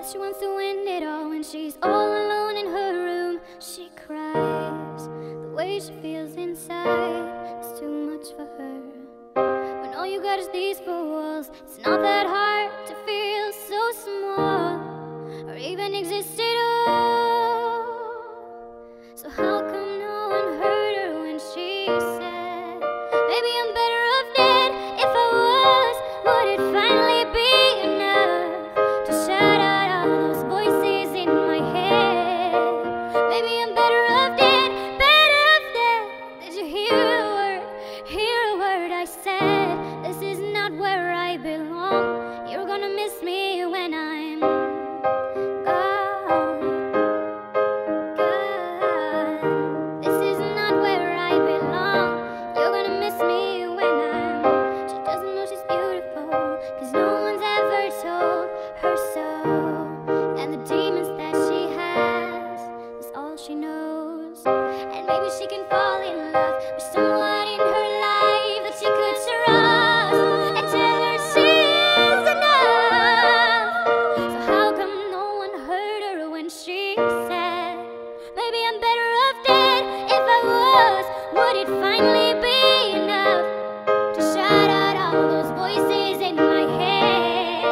Says she wants to win it all when she's all alone in her room. She cries. The way she feels inside is too much for her. When all you got is these four walls, it's not Maybe I'm better off dead. If I was, would it finally be enough To shut out all those voices in my head?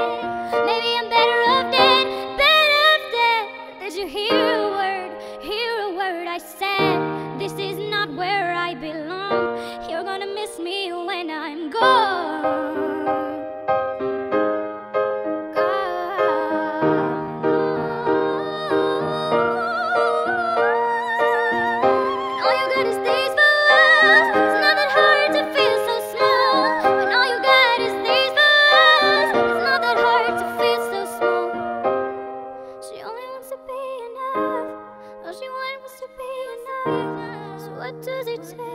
Maybe I'm better off dead, better off dead. Did you hear a word, hear a word I said? This is not where I belong. You're gonna miss me when I'm gone. What does it take?